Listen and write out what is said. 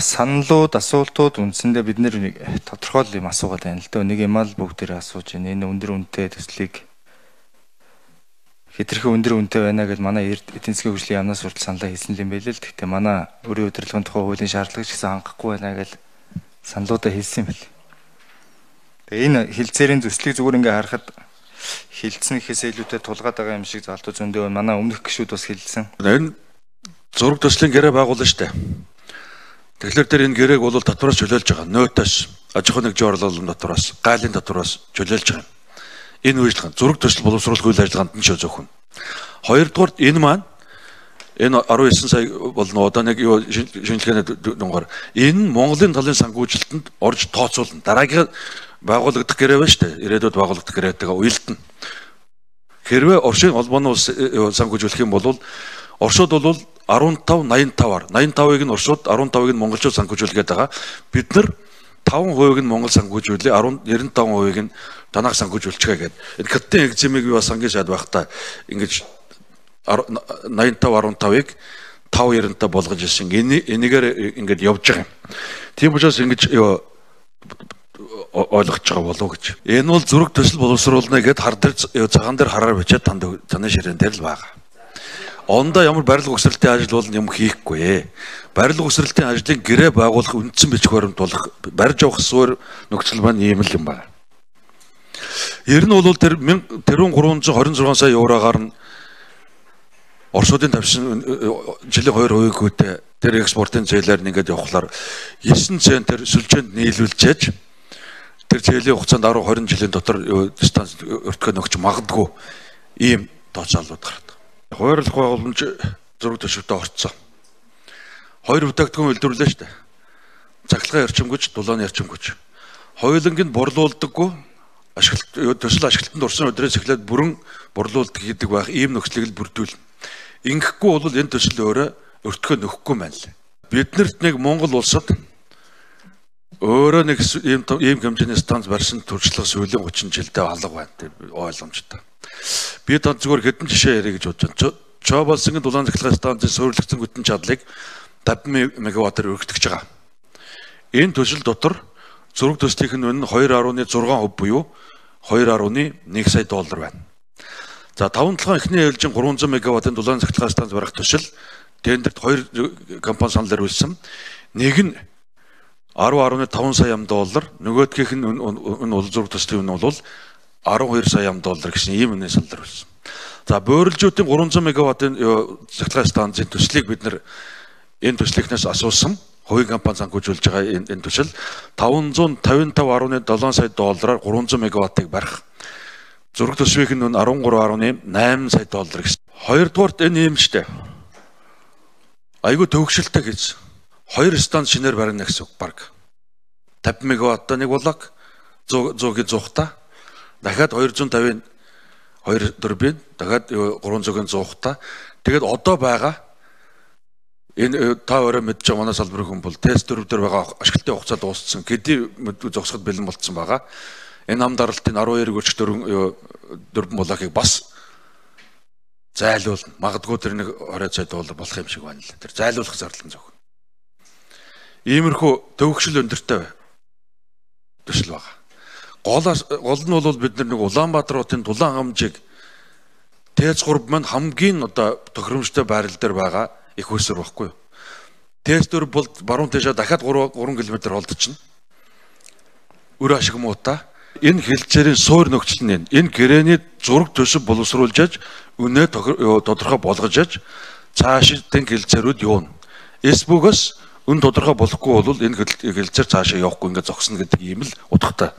саналууд, асуултууд үндсэндээ бид нэг тодорхой юм асуугаад байна л да. Нэг юм ал бүгдээрээ асууж байна. Энэ өндөр үнэтэй төслийг хэтэрхий өндөр үнэтэй байна гэж манай эдийн засгийн хөгжлийн яамнаас суртал саналаа хийсэн юм байл л. Гэхдээ манай өрийн удирдлагын тухай хуулийн шаардлага ч гэсэн хангахгүй байна гэж саналуудаа хэлсэн юм байл. Тэгээ энэ хилцээрийн төслийг зүгээр ингээ харахад хилцсэн гэхээсээ илүүтэй тулгаад байгаа юм шиг залтуу зөндөө манай өмнөх гişүүд бас хэлсэн. Энэ зураг төслийн гэрээ байгуулна штэ. Тэгэхээр тэр энэ гэрээг бол татвараас чөлөөлж байгаа. Нөтөс, аж ахуйн нэгжийн орлолын татвараас, гайлын татвараас чөлөөлж байгаа. Энэ үйлчлэг зураг төсөл боловсруулах үйл ажиллагаанд нь шөө зөвхөн. Хоёрдугаар энэ маань энэ 19 сая болно одоо нэг юу шинжилгээний дугаар энэ Монголын талын санхүүжилтэнд орж тооцоолно. Дараагийн байгуулагдах гэрээ байна шүү дээ. Ирээдүйд байгуулагдах гэрээтэйгээ уялдана. Хэрвээ Оршийн холбооны улс санхүүжүүлэх юм бол Оршууд бол 15 85-аар 85-ыг нь Оршууд 15-ыг нь монголчууд санхүүжүүлгээд байгаа. Бид нар 5% нь монгол санхүүжүүлээ 95%ыг нь танах санхүүжүүлчихэ гэдэг. Энэ хаттын экземиг юу бас ангийн шаад байхдаа ингэж 85 15-ыг 5 90-тай болгож ирсэн. Энийгээр ингэж явж байгаа юм. Тийм учраас ингэж ойлгож байгаа болов гэж. Энэ бол зүрх төсөл боловсруулна гэд хар дээр цагаан дээр хараар бичээд танд таны ширээн дээр л байгаа. Ондоо ямар барилга өсрэлтийн ажил бол юм хийхгүй. Барилга өсрэлтийн ажлыг гэрээ байгуулах үндсэн бичиг баримт болох барьж авах суурь нөхцөл маань ийм л юм байна. Ер нь бол тэр 1326 сая еврогаар нь Оросуудын тавьсан жилийн 2% хүйтэй тэр экспортын зээлээр нэгээд явхлаар 9 цент тэр сүлжээнд нийлүүлжээж тэр зээлийн хугацаанд 10 20 жилийн дотор дистанц өртгөө нөгч магадгүй ийм тооцоолууд гарна. Хуурлах байгууламж зураг төшөвтө орцсон. Хоёр бүтээгдэхүүн үйлдвэрлэлээ шүү дээ. Цахилгаан эрчимгүйч, дулааны эрчимгүйч. Хоёуланг нь борлуулдаггүй ашиглалт төсөл ашиглалтанд орсон өдрөөс эхлээд бүрэн борлуулдаг гэдэг байх ийм нөхцөлийг л бүрдүүлнэ. Ингэхгүй бол энэ төсөл өөрөө өртгөө нөхгүй мэн л. Биднэрт нэг Монгол улсад өөрөө нэг ийм ийм хэмжээний станц барьсан туршлага сүүлийн 30 жилдээ алга байна. Ойлгомжтой. Би танд зүгээр хэдэн жишээ ярих гэж бодож байна. Чоболсонгийн дулаан цахилгаан станцын суурилгацсан хүтэн чадлыг 50 мегаваттаар өргөтгөж байгаа. Энэ төсөл дотор зураг төслийнх нь үнэ 2.6% буюу 2.1 сая доллар байна. За 5 толгойн эхний ээлжин 300 мегаваттын дулаан цахилгаан станц барих төсөл тендерт хоёр компани санал ирүүлсэн. Нэг нь 10.5 сая доллар, нөгөөдгийнх нь энэ уул зураг төслийн нь бол 12 сая доллар гэсэн ийм үнэ санал ирүүлсэн. За бөөрөлжүүдийн 300 мегаваттын цахилгаан станцын төслийг бид нэр энэ төслийнхнээс асуусан хувийн компани санхүүжүүлж байгаа энэ, энэ төсөл 555.7 сая доллараар 300 мегаваттыг барих. Зураг төсвийнх нь 13.8 сая доллар гэсэн. Хоёрдугаарт энэ юм штэ. Айгу төвөгшөлтэй гэж. Хоёр станц шинээр барина гэсэн баг. 50 мегаваттай нэг блок 100 100 100 дахиад 250-ын 2 дөрбийн дахиад 300-ын 100 та. Тэгээд одоо байгаа энэ та өөрөө мэдж байгаа манай салбарын хүн бол тест дөрөв дээр байгаа ашиглалтын хугацаа дууссан. Гэди зогсоход бэлэн болцсон байгаа. Энэ ам даралтын 12 гөрч дөрвөн дөрвөн блокийг бас зайлуулна. Магадгүй тэр нэг 20 сая доллар болох юм шиг байна л. Тэр зайлуулах зардал нь зөвхөн. Иймэрхүү төвөгшил өндөртэй төсөл байгаа. Гол гол нь бол бид нэг Улаанбаатар хотын дулаан хамжиг ТЭЦ 3 маань хамгийн одоо тохиромжтой байрал дээр байгаа их усэр баггүй. ТЭЦ 4 бол баруун тийшээ дахиад 3 3 км холдчихно. Өр ашиг муута. Энэ хэлцээрийн суур нөхцөл нь энэ гэрээний зураг төсөв боловсруулж аж үнэ тодорхой болгож аж цаашдын хэлцээрүүд юуна. Эсбүгээс өн тодорхой болохгүй бол энэ хэлцээр цаашаа явахгүй ингээд зогсно гэдэг ийм л утгатай.